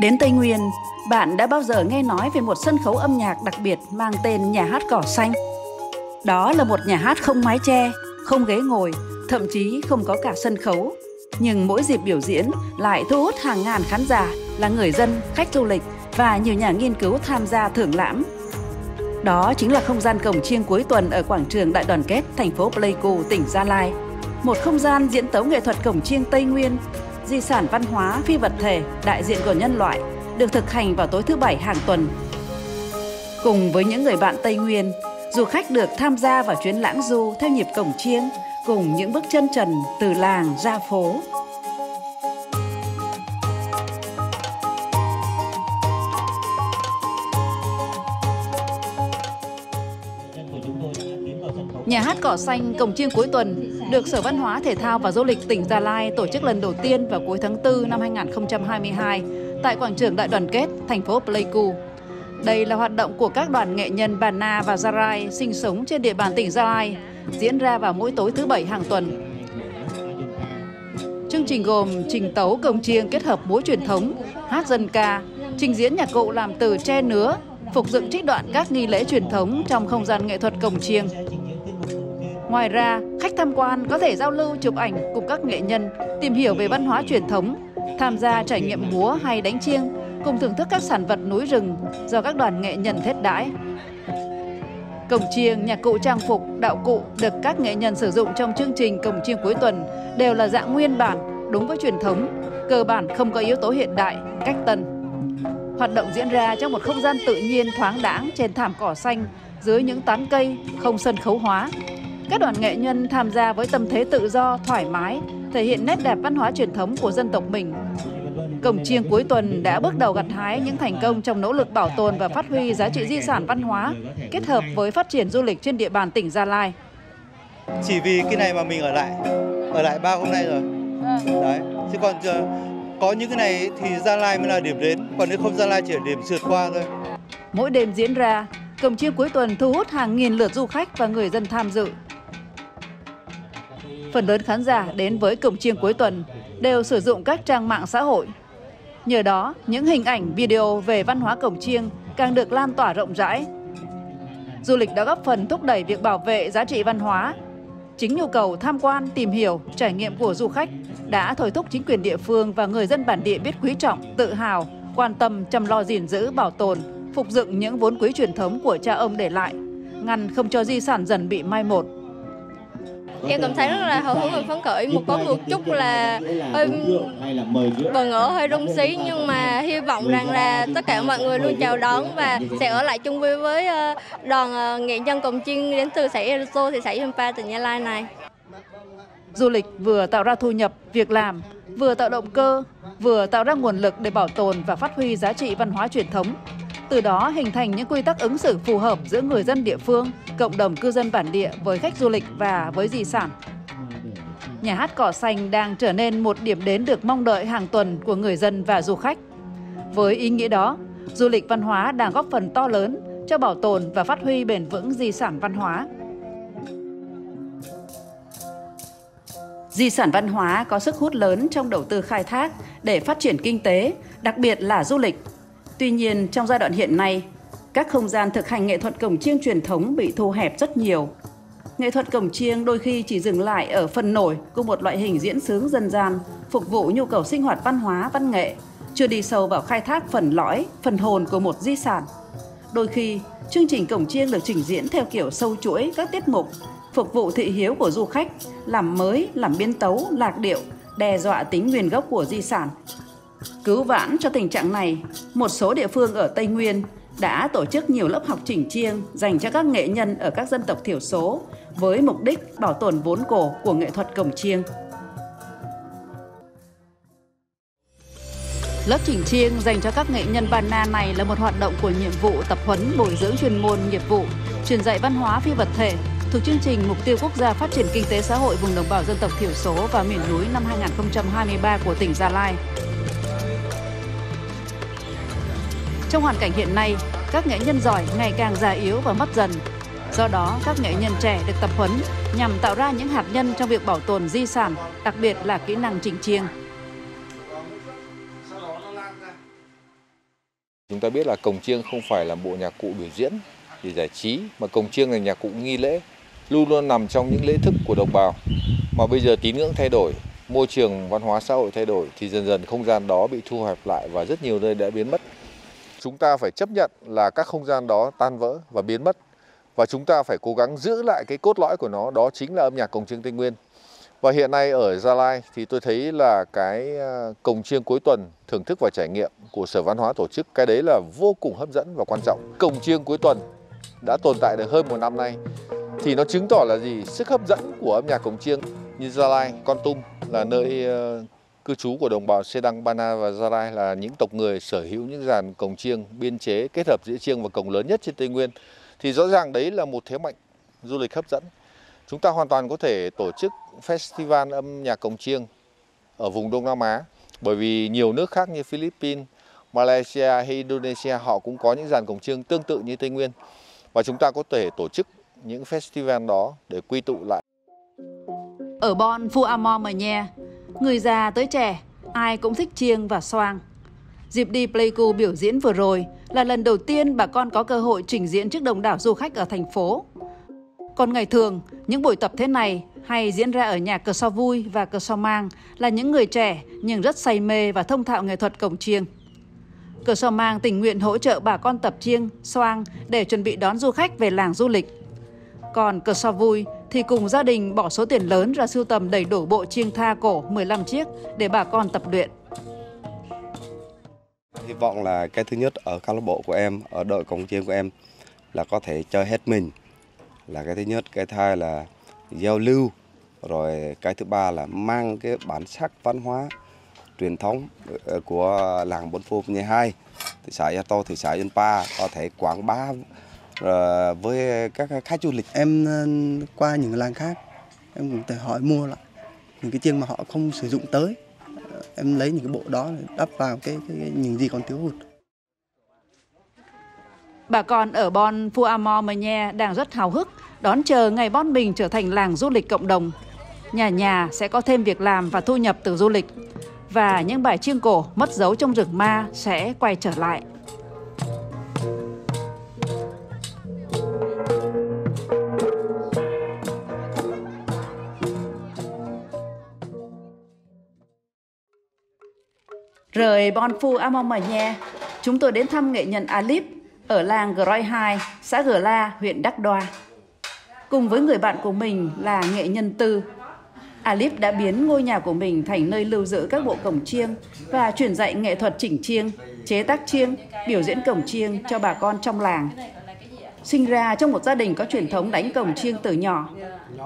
Đến Tây Nguyên, bạn đã bao giờ nghe nói về một sân khấu âm nhạc đặc biệt mang tên Nhà hát Cỏ Xanh? Đó là một nhà hát không mái che, không ghế ngồi, thậm chí không có cả sân khấu. Nhưng mỗi dịp biểu diễn lại thu hút hàng ngàn khán giả là người dân, khách du lịch và nhiều nhà nghiên cứu tham gia thưởng lãm. Đó chính là không gian cổng chiêng cuối tuần ở quảng trường Đại đoàn kết, thành phố Pleiku, tỉnh Gia Lai. Một không gian diễn tấu nghệ thuật cổng chiêng Tây Nguyên di sản văn hóa phi vật thể đại diện của nhân loại được thực hành vào tối thứ bảy hàng tuần. Cùng với những người bạn Tây Nguyên, du khách được tham gia vào chuyến lãng du theo nhịp cổng chiêng cùng những bước chân trần từ làng ra phố. Nhà hát cỏ xanh cổng chiêng cuối tuần được Sở Văn hóa Thể thao và Du lịch tỉnh Gia Lai tổ chức lần đầu tiên vào cuối tháng 4 năm 2022 tại quảng trường Đại đoàn kết, thành phố Pleiku. Đây là hoạt động của các đoàn nghệ nhân Bà Na và Gia Rai sinh sống trên địa bàn tỉnh Gia Lai, diễn ra vào mỗi tối thứ bảy hàng tuần. Chương trình gồm trình tấu cồng chiêng kết hợp múa truyền thống, hát dân ca, trình diễn nhạc cụ làm từ tre nứa, phục dựng trích đoạn các nghi lễ truyền thống trong không gian nghệ thuật cổng chiêng. Ngoài ra, khách tham quan có thể giao lưu chụp ảnh cùng các nghệ nhân, tìm hiểu về văn hóa truyền thống, tham gia trải nghiệm múa hay đánh chiêng, cùng thưởng thức các sản vật núi rừng do các đoàn nghệ nhân thiết đãi. Cổng chiêng, nhạc cụ trang phục, đạo cụ được các nghệ nhân sử dụng trong chương trình cổng chiêng cuối tuần đều là dạng nguyên bản, đúng với truyền thống, cơ bản không có yếu tố hiện đại, cách tân. Hoạt động diễn ra trong một không gian tự nhiên thoáng đãng trên thảm cỏ xanh dưới những tán cây không sân khấu hóa, các đoàn nghệ nhân tham gia với tâm thế tự do, thoải mái, thể hiện nét đẹp văn hóa truyền thống của dân tộc mình. Cổng chiêng cuối tuần đã bước đầu gặt hái những thành công trong nỗ lực bảo tồn và phát huy giá trị di sản văn hóa, kết hợp với phát triển du lịch trên địa bàn tỉnh Gia Lai. Chỉ vì cái này mà mình ở lại, ở lại ba hôm nay rồi. Đấy, chứ còn có những cái này thì Gia Lai mới là điểm đến, còn nếu không Gia Lai chỉ là điểm sượt qua thôi. Mỗi đêm diễn ra, cổng chiêng cuối tuần thu hút hàng nghìn lượt du khách và người dân tham dự. Phần lớn khán giả đến với cổng chiêng cuối tuần đều sử dụng các trang mạng xã hội. Nhờ đó, những hình ảnh, video về văn hóa cổng chiêng càng được lan tỏa rộng rãi. Du lịch đã góp phần thúc đẩy việc bảo vệ giá trị văn hóa. Chính nhu cầu tham quan, tìm hiểu, trải nghiệm của du khách đã thôi thúc chính quyền địa phương và người dân bản địa biết quý trọng, tự hào, quan tâm chăm lo gìn giữ, bảo tồn, phục dựng những vốn quý truyền thống của cha ông để lại, ngăn không cho di sản dần bị mai một em cảm thấy rất là hào hứng và phấn khởi. Một có một chút là hơi bờ ngỡ, hơi rung xí, nhưng mà hy vọng rằng là tất cả mọi người luôn chào đón và sẽ ở lại chung vui với ờ, đoàn ờ, nghệ nhân cồng chiên đến từ xã Eroso thị xã pa tỉnh Gia Lai này. Du lịch vừa tạo ra thu nhập, việc làm, vừa tạo động cơ, vừa tạo ra nguồn lực để bảo tồn và phát huy giá trị văn hóa truyền thống từ đó hình thành những quy tắc ứng xử phù hợp giữa người dân địa phương, cộng đồng cư dân bản địa với khách du lịch và với di sản. Nhà hát cỏ xanh đang trở nên một điểm đến được mong đợi hàng tuần của người dân và du khách. Với ý nghĩa đó, du lịch văn hóa đang góp phần to lớn cho bảo tồn và phát huy bền vững di sản văn hóa. Di sản văn hóa có sức hút lớn trong đầu tư khai thác để phát triển kinh tế, đặc biệt là du lịch Tuy nhiên, trong giai đoạn hiện nay, các không gian thực hành nghệ thuật cổng chiêng truyền thống bị thu hẹp rất nhiều. Nghệ thuật cổng chiêng đôi khi chỉ dừng lại ở phần nổi của một loại hình diễn sướng dân gian, phục vụ nhu cầu sinh hoạt văn hóa, văn nghệ, chưa đi sâu vào khai thác phần lõi, phần hồn của một di sản. Đôi khi, chương trình cổng chiêng được trình diễn theo kiểu sâu chuỗi các tiết mục, phục vụ thị hiếu của du khách, làm mới, làm biên tấu, lạc điệu, đe dọa tính nguyên gốc của di sản, Cứu vãn cho tình trạng này, một số địa phương ở Tây Nguyên đã tổ chức nhiều lớp học chỉnh chiêng dành cho các nghệ nhân ở các dân tộc thiểu số với mục đích bảo tồn vốn cổ của nghệ thuật cổng chiêng. Lớp chỉnh chiêng dành cho các nghệ nhân Ban Na này là một hoạt động của nhiệm vụ tập huấn bồi dưỡng chuyên môn nghiệp vụ, truyền dạy văn hóa phi vật thể thuộc chương trình Mục tiêu Quốc gia Phát triển Kinh tế Xã hội vùng đồng bào dân tộc thiểu số và miền núi năm 2023 của tỉnh Gia Lai. Trong hoàn cảnh hiện nay, các nghệ nhân giỏi ngày càng già yếu và mất dần. Do đó, các nghệ nhân trẻ được tập huấn nhằm tạo ra những hạt nhân trong việc bảo tồn di sản, đặc biệt là kỹ năng chỉnh chiêng. Chúng ta biết là cồng chiêng không phải là bộ nhạc cụ biểu diễn để giải trí mà cồng chiêng là nhạc cụ nghi lễ luôn luôn nằm trong những lễ thức của đồng bào mà bây giờ tín ngưỡng thay đổi môi trường văn hóa xã hội thay đổi thì dần dần không gian đó bị thu hẹp lại và rất nhiều nơi đã biến mất chúng ta phải chấp nhận là các không gian đó tan vỡ và biến mất và chúng ta phải cố gắng giữ lại cái cốt lõi của nó đó chính là âm nhạc cồng chiêng tây nguyên và hiện nay ở Gia Lai thì tôi thấy là cái à, cồng chiêng cuối tuần thưởng thức và trải nghiệm của Sở Văn hóa tổ chức cái đấy là vô cùng hấp dẫn và quan trọng. Cồng chiêng cuối tuần đã tồn tại được hơn một năm nay thì nó chứng tỏ là gì? Sức hấp dẫn của âm nhạc cồng chiêng như Gia Lai, Con Tum là nơi à, cư trú của đồng bào Sê Đăng, Bana và Gia Lai là những tộc người sở hữu những dàn cồng chiêng biên chế kết hợp giữa chiêng và cồng lớn nhất trên Tây Nguyên. Thì rõ ràng đấy là một thế mạnh du lịch hấp dẫn. Chúng ta hoàn toàn có thể tổ chức festival âm nhạc cồng chiêng ở vùng Đông Nam Á bởi vì nhiều nước khác như Philippines, Malaysia hay Indonesia họ cũng có những dàn cồng chiêng tương tự như Tây Nguyên và chúng ta có thể tổ chức những festival đó để quy tụ lại. Ở Bon Fuamo Mờ Nhe, người già tới trẻ, ai cũng thích chiêng và xoang. Dịp đi Pleiku biểu diễn vừa rồi là lần đầu tiên bà con có cơ hội trình diễn trước đông đảo du khách ở thành phố. Còn ngày thường, những buổi tập thế này hay diễn ra ở nhà cờ so vui và cờ so mang là những người trẻ nhưng rất say mê và thông thạo nghệ thuật cổng chiêng. Cờ so mang tình nguyện hỗ trợ bà con tập chiêng, xoang để chuẩn bị đón du khách về làng du lịch. Còn cờ so vui thì cùng gia đình bỏ số tiền lớn ra sưu tầm đầy đủ bộ chiêng tha cổ 15 chiếc để bà con tập luyện. Hy vọng là cái thứ nhất ở câu lạc bộ của em, ở đội cổng chiêng của em là có thể chơi hết mình. Là cái thứ nhất, cái thứ hai là giao lưu rồi cái thứ ba là mang cái bản sắc văn hóa truyền thống ờ, của làng Bốn Phu như hai thị xã Gia Tô, thị xã Yên Pa có thể quảng bá rồi với các khách du lịch. Em ờ, qua những làng khác em cũng thể hỏi mua lại những cái chiêng mà họ không sử dụng tới ờ, em lấy những cái bộ đó đắp vào cái, cái, cái những gì còn thiếu hụt. Bà con ở Bon Phu Amo Mờ Nhe đang rất hào hức đón chờ ngày Bon Bình trở thành làng du lịch cộng đồng. Nhà nhà sẽ có thêm việc làm và thu nhập từ du lịch. Và những bài chiêng cổ mất dấu trong rừng ma sẽ quay trở lại. Rời Bon Phu Amon ở Nhe, chúng tôi đến thăm nghệ nhân Alip ở làng Groi 2, xã Gờ La, huyện Đắc Đoa. Cùng với người bạn của mình là nghệ nhân Tư, Alip đã biến ngôi nhà của mình thành nơi lưu giữ các bộ cổng chiêng và truyền dạy nghệ thuật chỉnh chiêng, chế tác chiêng, biểu diễn cổng chiêng cho bà con trong làng. Sinh ra trong một gia đình có truyền thống đánh cổng chiêng từ nhỏ,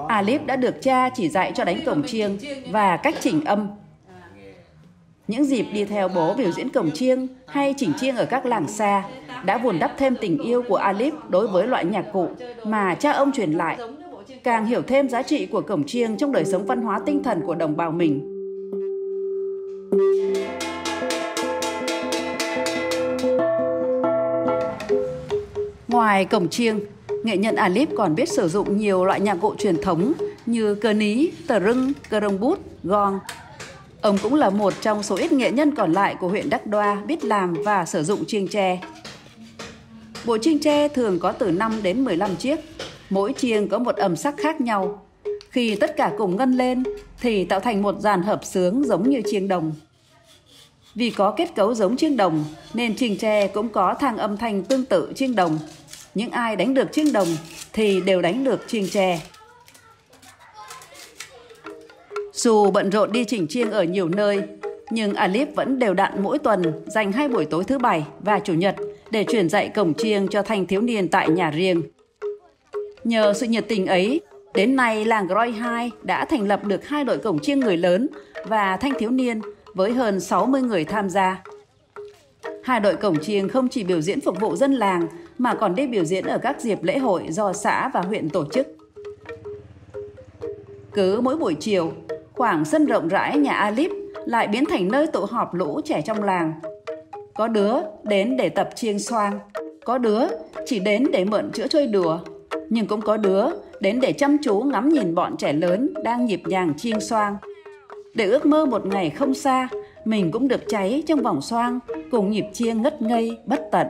Alip đã được cha chỉ dạy cho đánh cổng chiêng và cách chỉnh âm. Những dịp đi theo bố biểu diễn cổng chiêng hay chỉnh chiêng ở các làng xa đã vùn đắp thêm tình yêu của Alip đối với loại nhạc cụ mà cha ông truyền lại, càng hiểu thêm giá trị của cổng chiêng trong đời sống văn hóa tinh thần của đồng bào mình. Ngoài cổng chiêng, nghệ nhân Alip còn biết sử dụng nhiều loại nhạc cụ truyền thống như cờ ní, tờ rưng, cờ rồng bút, gong. Ông cũng là một trong số ít nghệ nhân còn lại của huyện Đắc Đoa biết làm và sử dụng chiêng tre. Bộ chiêng tre thường có từ 5 đến 15 chiếc, mỗi chiêng có một âm sắc khác nhau. Khi tất cả cùng ngân lên thì tạo thành một dàn hợp sướng giống như chiêng đồng. Vì có kết cấu giống chiêng đồng nên chiêng tre cũng có thang âm thanh tương tự chiêng đồng. Những ai đánh được chiêng đồng thì đều đánh được chiêng tre. Dù bận rộn đi chỉnh chiêng ở nhiều nơi, nhưng Alip vẫn đều đặn mỗi tuần dành hai buổi tối thứ bảy và chủ nhật để truyền dạy cổng chiêng cho thanh thiếu niên tại nhà riêng. Nhờ sự nhiệt tình ấy, đến nay làng Groi 2 đã thành lập được hai đội cổng chiêng người lớn và thanh thiếu niên với hơn 60 người tham gia. Hai đội cổng chiêng không chỉ biểu diễn phục vụ dân làng mà còn đi biểu diễn ở các dịp lễ hội do xã và huyện tổ chức. Cứ mỗi buổi chiều, khoảng sân rộng rãi nhà Alip lại biến thành nơi tụ họp lũ trẻ trong làng có đứa đến để tập chiêng xoang, có đứa chỉ đến để mượn chữa chơi đùa, nhưng cũng có đứa đến để chăm chú ngắm nhìn bọn trẻ lớn đang nhịp nhàng chiêng xoang. Để ước mơ một ngày không xa, mình cũng được cháy trong vòng xoang cùng nhịp chiêng ngất ngây bất tận.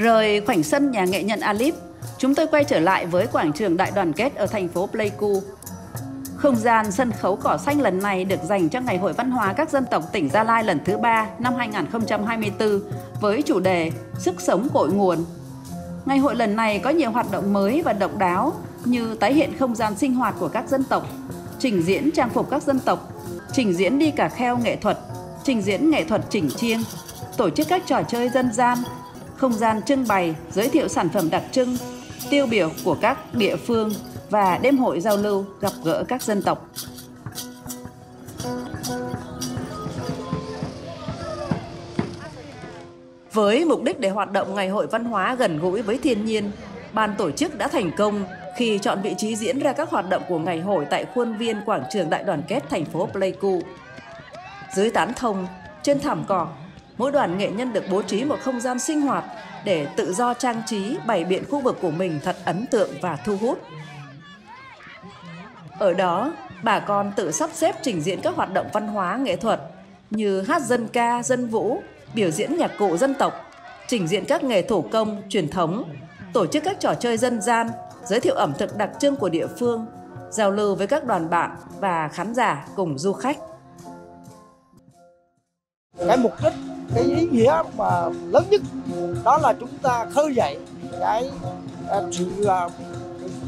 Rời khoảnh sân nhà nghệ nhân Alip, chúng tôi quay trở lại với quảng trường Đại đoàn kết ở thành phố Pleiku. Không gian sân khấu cỏ xanh lần này được dành cho Ngày hội Văn hóa các dân tộc tỉnh Gia Lai lần thứ ba năm 2024 với chủ đề Sức sống cội nguồn. Ngày hội lần này có nhiều hoạt động mới và độc đáo như tái hiện không gian sinh hoạt của các dân tộc, trình diễn trang phục các dân tộc, trình diễn đi cả kheo nghệ thuật, trình diễn nghệ thuật chỉnh chiêng, tổ chức các trò chơi dân gian, không gian trưng bày, giới thiệu sản phẩm đặc trưng, tiêu biểu của các địa phương và đêm hội giao lưu gặp gỡ các dân tộc. Với mục đích để hoạt động ngày hội văn hóa gần gũi với thiên nhiên, ban tổ chức đã thành công khi chọn vị trí diễn ra các hoạt động của ngày hội tại khuôn viên quảng trường đại đoàn kết thành phố Pleiku. Dưới tán thông, trên thảm cỏ, mỗi đoàn nghệ nhân được bố trí một không gian sinh hoạt để tự do trang trí bày biện khu vực của mình thật ấn tượng và thu hút. Ở đó, bà con tự sắp xếp trình diễn các hoạt động văn hóa nghệ thuật như hát dân ca, dân vũ, biểu diễn nhạc cụ dân tộc, trình diễn các nghề thủ công, truyền thống, tổ chức các trò chơi dân gian, giới thiệu ẩm thực đặc trưng của địa phương, giao lưu với các đoàn bạn và khán giả cùng du khách. Cái mục đích, cái ý nghĩa mà lớn nhất đó là chúng ta khơi dậy cái à, sự à,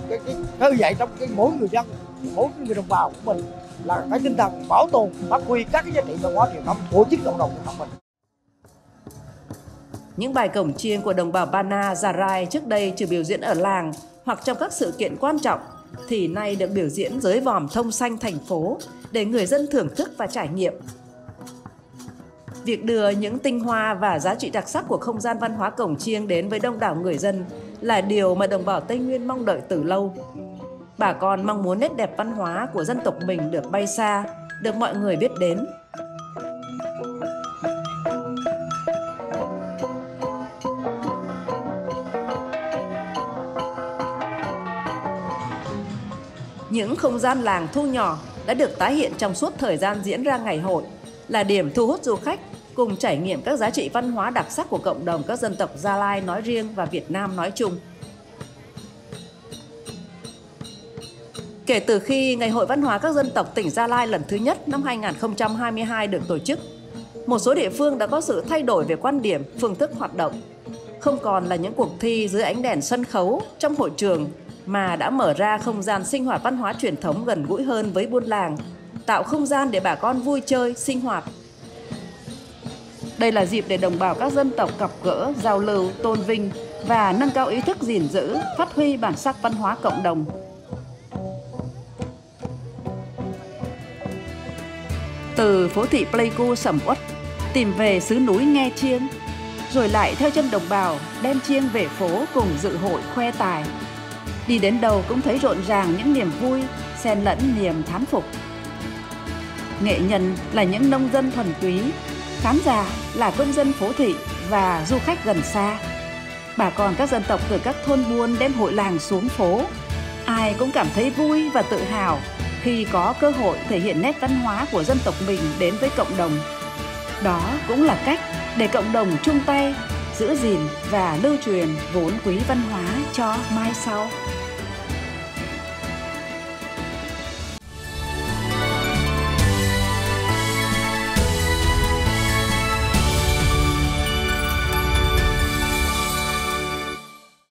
cái, cái khơi dậy trong cái mỗi người dân mỗi người đồng bào của mình là cái tinh thần bảo tồn phát huy các cái giá trị văn hóa truyền thống của chính cộng đồng của mình những bài cổng chiêng của đồng bào Bana, Gia Rai trước đây chỉ biểu diễn ở làng hoặc trong các sự kiện quan trọng thì nay được biểu diễn dưới vòm thông xanh thành phố để người dân thưởng thức và trải nghiệm. Việc đưa những tinh hoa và giá trị đặc sắc của không gian văn hóa cổng chiêng đến với đông đảo người dân là điều mà đồng bào Tây Nguyên mong đợi từ lâu. Bà con mong muốn nét đẹp văn hóa của dân tộc mình được bay xa, được mọi người biết đến. Những không gian làng thu nhỏ đã được tái hiện trong suốt thời gian diễn ra ngày hội, là điểm thu hút du khách cùng trải nghiệm các giá trị văn hóa đặc sắc của cộng đồng các dân tộc Gia Lai nói riêng và Việt Nam nói chung. Kể từ khi Ngày hội Văn hóa các dân tộc tỉnh Gia Lai lần thứ nhất năm 2022 được tổ chức, một số địa phương đã có sự thay đổi về quan điểm, phương thức hoạt động. Không còn là những cuộc thi dưới ánh đèn sân khấu trong hội trường mà đã mở ra không gian sinh hoạt văn hóa truyền thống gần gũi hơn với buôn làng, tạo không gian để bà con vui chơi, sinh hoạt. Đây là dịp để đồng bào các dân tộc gặp gỡ, giao lưu, tôn vinh và nâng cao ý thức gìn giữ, phát huy bản sắc văn hóa cộng đồng, từ phố thị Pleiku sầm uất tìm về xứ núi nghe chiêng, rồi lại theo chân đồng bào đem chiêng về phố cùng dự hội khoe tài. Đi đến đâu cũng thấy rộn ràng những niềm vui, xen lẫn niềm thán phục. Nghệ nhân là những nông dân thuần túy, khán giả là công dân phố thị và du khách gần xa. Bà con các dân tộc từ các thôn buôn đem hội làng xuống phố, ai cũng cảm thấy vui và tự hào khi có cơ hội thể hiện nét văn hóa của dân tộc mình đến với cộng đồng. Đó cũng là cách để cộng đồng chung tay giữ gìn và lưu truyền vốn quý văn hóa cho mai sau.